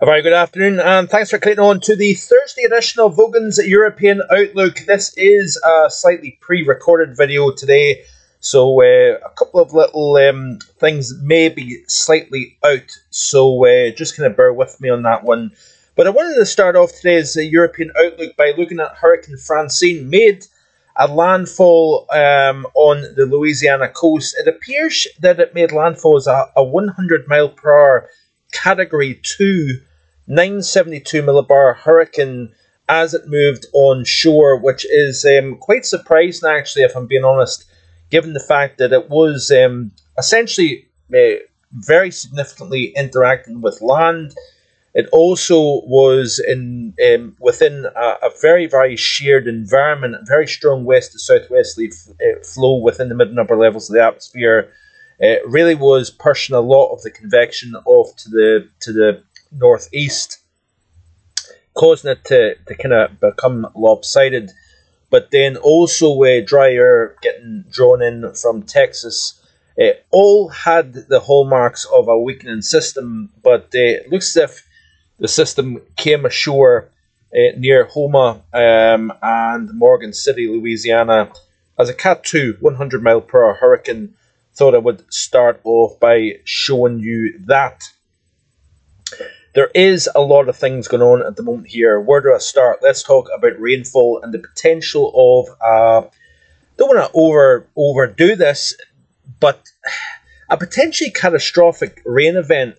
A very good afternoon, and thanks for clicking on to the Thursday edition of Vogan's European Outlook. This is a slightly pre recorded video today, so uh, a couple of little um, things may be slightly out, so uh, just kind of bear with me on that one. But I wanted to start off today's European Outlook by looking at Hurricane Francine made a landfall um, on the Louisiana coast. It appears that it made landfall as a, a 100 mile per hour Category 2 972 millibar hurricane as it moved on shore, which is um, quite surprising, actually, if I'm being honest, given the fact that it was um, essentially uh, very significantly interacting with land. It also was in um, within a, a, very very sheared environment, very strong west to southwesterly uh, flow within the mid and upper levels of the atmosphere. It really was pushing a lot of the convection off to the to the northeast, causing it to, to kind of become lopsided. But then also uh, dry air getting drawn in from Texas. Uh, all had the hallmarks of a weakening system, but uh, it looks as if the system came ashore uh, near Houma um, and Morgan City, Louisiana, as a Cat 2 100 mile per hour hurricane. Thought I would start off by showing you that there is a lot of things going on at the moment here. Where do I start? Let's talk about rainfall and the potential of. Uh, don't want to over overdo this, but a potentially catastrophic rain event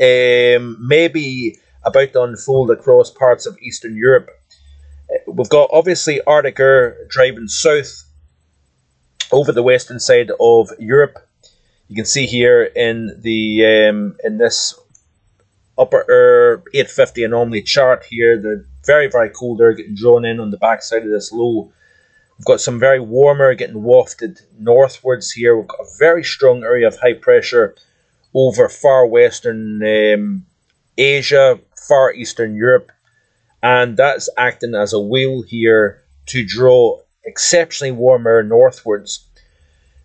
um, may be about to unfold across parts of Eastern Europe. We've got obviously Arctic air driving south over the western side of Europe. You can see here in the um, in this upper air 850 anomaly chart here. The very, very cold air getting drawn in on the backside of this low. We've got some very warm air getting wafted northwards here. We've got a very strong area of high pressure over far western um, Asia, far eastern Europe, and that's acting as a wheel here to draw exceptionally warm air northwards.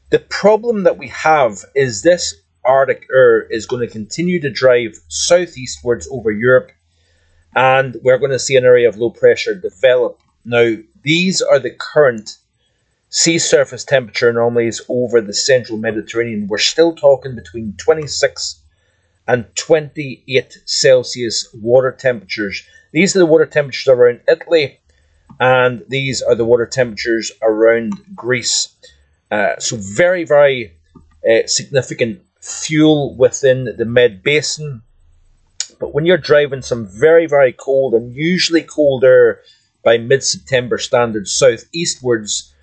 The problem that we have is this Arctic air is going to continue to drive southeastwards over Europe, and we're going to see an area of low pressure develop. Now, these are the current sea surface temperature anomalies over the central Mediterranean. We're still talking between 26 and 28 Celsius water temperatures. These are the water temperatures around Italy, and these are the water temperatures around Greece. Uh, so, very, very uh, significant fuel within the Med Basin. But when you're driving some very, very cold, and usually colder by mid September standards southeastwards,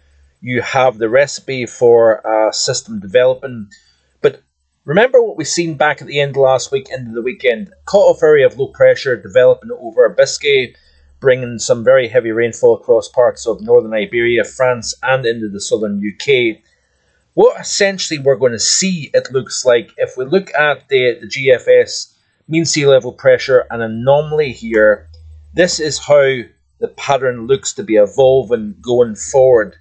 you have the recipe for a system developing. But remember what we've seen back at the end of last week, into the weekend cut off area of low pressure developing over Biscay, bringing some very heavy rainfall across parts of northern Iberia, France, and into the southern UK what essentially we're going to see, it looks like, if we look at the, the GFS mean sea level pressure and anomaly here, this is how the pattern looks to be evolving going forward.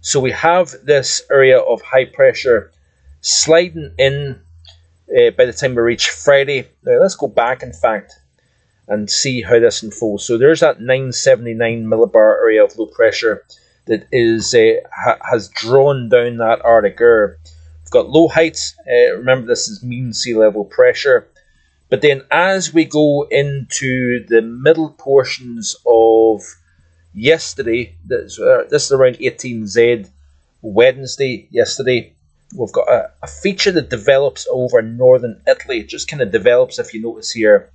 So we have this area of high pressure sliding in uh, by the time we reach Friday. Now let's go back, in fact, and see how this unfolds. So there's that 979 millibar area of low pressure that is uh, ha- has drawn down that Arctic air. We've got low heights. Uh, remember, this is mean sea level pressure. But then, as we go into the middle portions of yesterday, this, uh, this is around 18Z, Wednesday, yesterday, we've got a, a feature that develops over northern Italy. It just kind of develops, if you notice here.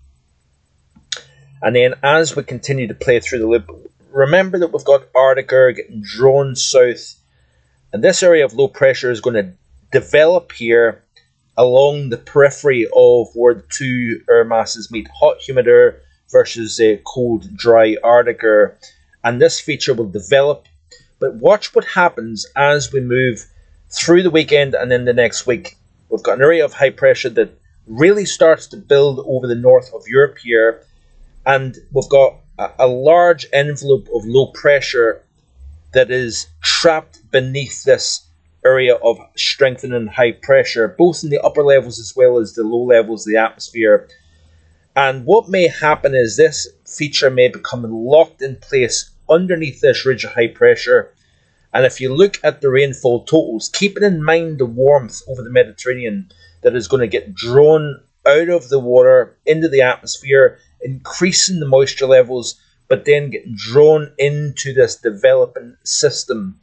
And then, as we continue to play through the loop, remember that we've got Arctic air getting drawn south, and this area of low pressure is going to develop here along the periphery of where the two air masses meet hot, humid air versus a cold, dry Arctic air. And this feature will develop. But watch what happens as we move through the weekend and then the next week. We've got an area of high pressure that really starts to build over the north of Europe here. And we've got a, a large envelope of low pressure that is trapped beneath this area of strengthening high pressure, both in the upper levels as well as the low levels of the atmosphere. And what may happen is this feature may become locked in place underneath this ridge of high pressure. And if you look at the rainfall totals, keeping in mind the warmth over the Mediterranean that is going to get drawn out of the water into the atmosphere, increasing the moisture levels, but then getting drawn into this developing system.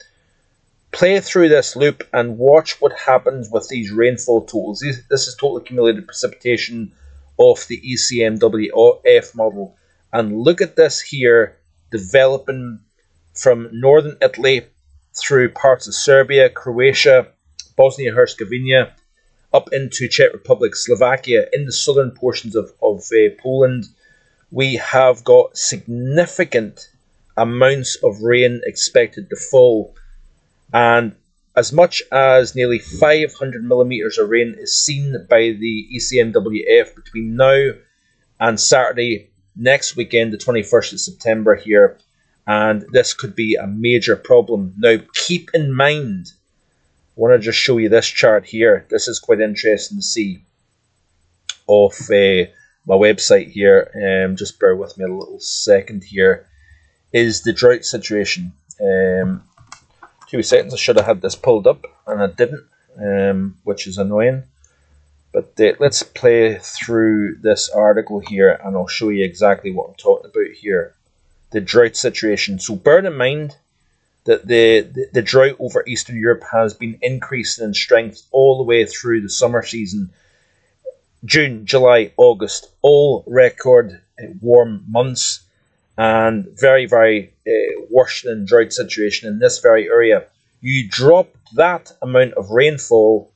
Play through this loop and watch what happens with these rainfall totals. This is total accumulated precipitation of the ECMWF model. And look at this here developing from northern Italy through parts of Serbia, Croatia, Bosnia Herzegovina, up into Czech Republic, Slovakia, in the southern portions of, of uh, Poland. We have got significant amounts of rain expected to fall, and as much as nearly 500 millimeters of rain is seen by the ECMWF between now and Saturday next weekend, the 21st of September, here. And this could be a major problem. Now, keep in mind, I want to just show you this chart here. This is quite interesting to see off uh, my website here. Um, just bear with me a little second here. Is the drought situation. Um, two seconds, I should have had this pulled up and I didn't, um, which is annoying. But uh, let's play through this article here and I'll show you exactly what I'm talking about here. The drought situation. So bear in mind that the, the, the drought over Eastern Europe has been increasing in strength all the way through the summer season. June, July, August, all record uh, warm months and very, very uh, worse than drought situation in this very area. You drop that amount of rainfall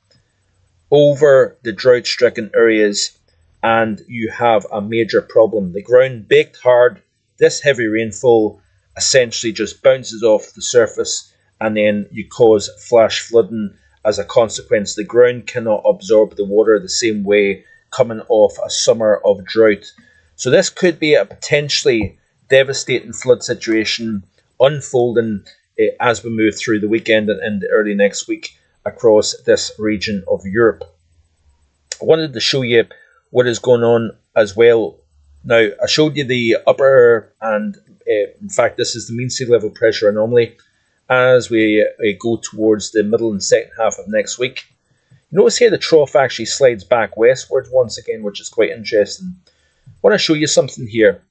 over the drought stricken areas and you have a major problem. The ground baked hard, this heavy rainfall essentially just bounces off the surface and then you cause flash flooding as a consequence. The ground cannot absorb the water the same way coming off a summer of drought. So this could be a potentially devastating flood situation unfolding uh, as we move through the weekend and, and early next week across this region of Europe. I wanted to show you what is going on as well. Now, I showed you the upper and uh, in fact, this is the mean sea level pressure anomaly as we uh, go towards the middle and second half of next week. Notice here the trough actually slides back westwards once again, which is quite interesting. I want to show you something here.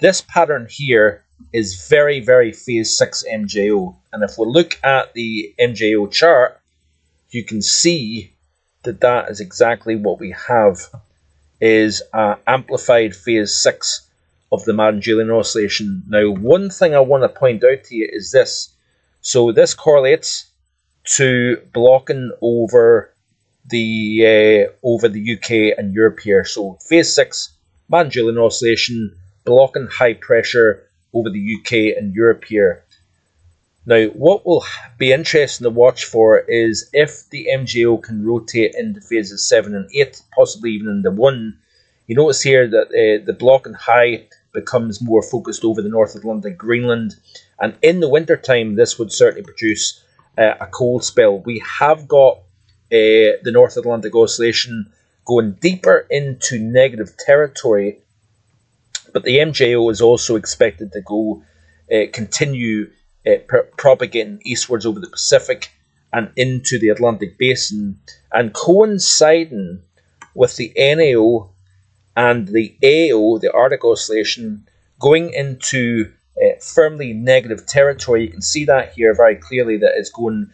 This pattern here is very, very phase 6 MJO. And if we look at the MJO chart, you can see that that is exactly what we have is uh, amplified phase 6 of the Madden-Julian oscillation. Now, one thing I want to point out to you is this. So this correlates to blocking over the uh, over the UK and Europe here. So phase 6, Madden-Julian oscillation, blocking high pressure over the UK and Europe here. Now, what will be interesting to watch for is if the MJO can rotate into phases 7 and 8, possibly even into 1. You notice here that uh, the block and high becomes more focused over the North Atlantic, Greenland, and in the wintertime, this would certainly produce uh, a cold spell. We have got uh, the North Atlantic Oscillation going deeper into negative territory, but the MJO is also expected to go uh, continue uh, propagating eastwards over the Pacific and into the Atlantic basin, and coinciding with the NAO and the AO, the Arctic Oscillation, going into uh, firmly negative territory. You can see that here very clearly that it's going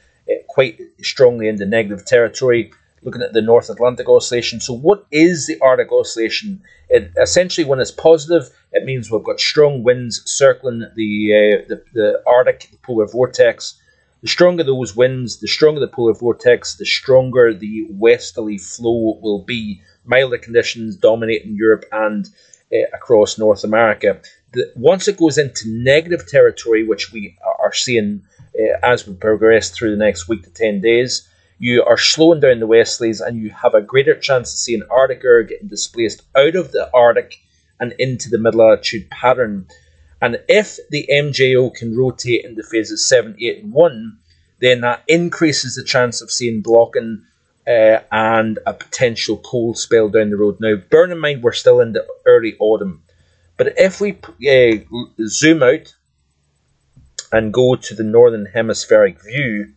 quite strongly in the negative territory. Looking at the North Atlantic Oscillation. So, what is the Arctic Oscillation? It, essentially, when it's positive, it means we've got strong winds circling the, uh, the, the Arctic the polar vortex. The stronger those winds, the stronger the polar vortex, the stronger the westerly flow will be. Milder conditions dominating Europe and uh, across North America. The, once it goes into negative territory, which we are seeing as we progress through the next week to 10 days, you are slowing down the westerlies and you have a greater chance of seeing Arctic air getting displaced out of the Arctic and into the middle latitude pattern. And if the MJO can rotate into phases 7, 8, and 1, then that increases the chance of seeing blocking uh, and a potential cold spell down the road. Now, bear in mind we're still in the early autumn, but if we uh, zoom out and go to the northern hemispheric view,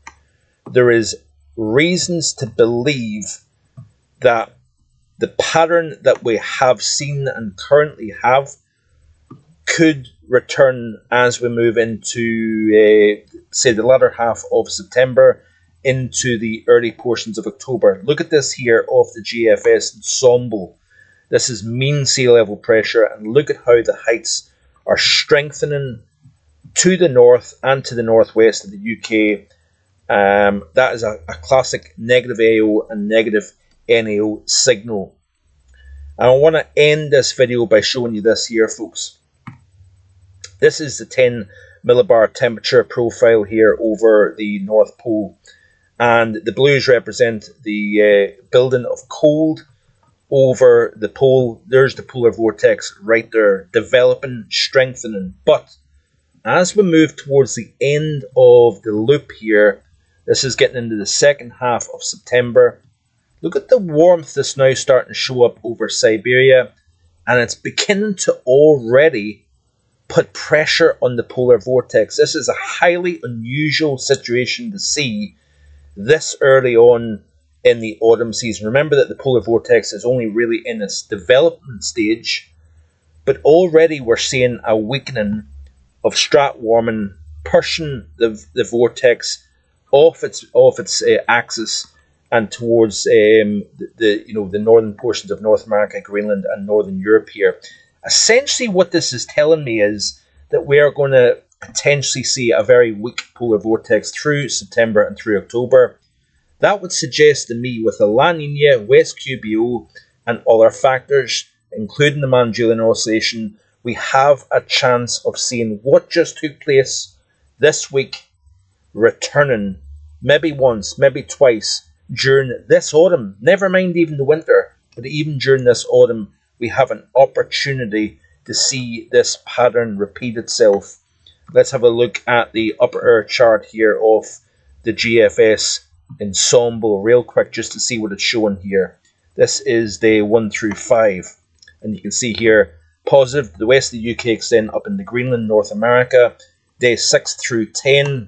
there is reasons to believe that the pattern that we have seen and currently have could return as we move into, uh, say, the latter half of September into the early portions of October. Look at this here of the GFS ensemble. This is mean sea level pressure, and look at how the heights are strengthening to the north and to the northwest of the UK. Um, that is a, a classic negative AO and negative NAO signal. And I want to end this video by showing you this here, folks. This is the 10 millibar temperature profile here over the North Pole. And the blues represent the uh, building of cold over the pole. There's the polar vortex right there, developing, strengthening. But as we move towards the end of the loop here, this is getting into the second half of September. Look at the warmth that's now starting to show up over Siberia, and it's beginning to already put pressure on the polar vortex. This is a highly unusual situation to see this early on in the autumn season. Remember that the polar vortex is only really in its development stage, but already we're seeing a weakening of strat warming pushing the, the vortex off its off its uh, axis and towards um, the, the, you know the northern portions of North America, Greenland, and northern Europe here. Essentially, what this is telling me is that we are going to potentially see a very weak polar vortex through September and through October. That would suggest to me, with the La Nina, West QBO, and other factors, including the Madden-Julian Oscillation, we have a chance of seeing what just took place this week returning maybe once, maybe twice during this autumn. Never mind even the winter, but even during this autumn, we have an opportunity to see this pattern repeat itself. Let's have a look at the upper chart here of the GFS ensemble real quick just to see what it's showing here. This is day 1 through 5. And you can see here positive. The west of the UK extend up into Greenland, North America. Day 6 through 10.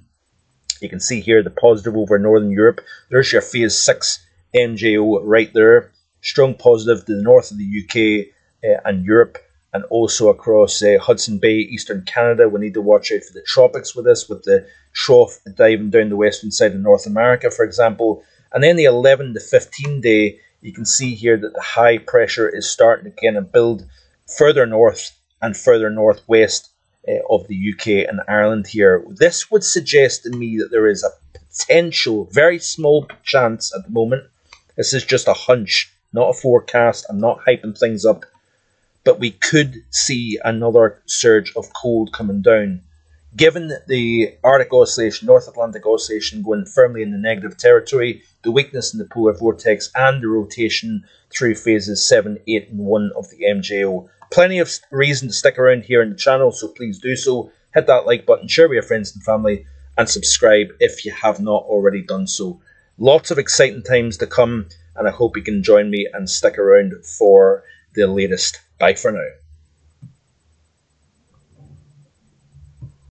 You can see here the positive over Northern Europe. There's your phase 6 MJO right there. Strong positive to the north of the UK uh, and Europe and also across uh, Hudson Bay, eastern Canada. We need to watch out for the tropics with this, with the trough diving down the western side of North America, for example. And then the 11 to 15 day, you can see here that the high pressure is starting to kind of build further north and further northwest uh, of the UK and Ireland here. This would suggest to me that there is a potential, very small chance at the moment. This is just a hunch, not a forecast. I'm not hyping things up. But we could see another surge of cold coming down. Given the Arctic Oscillation, North Atlantic Oscillation going firmly in the negative territory, the weakness in the polar vortex, and the rotation through phases 7, 8, and 1 of the MJO, Plenty of reason to stick around here in the channel, so please do so. Hit that like button, share with your friends and family, and subscribe if you have not already done so. Lots of exciting times to come, and I hope you can join me and stick around for the latest. Bye for now.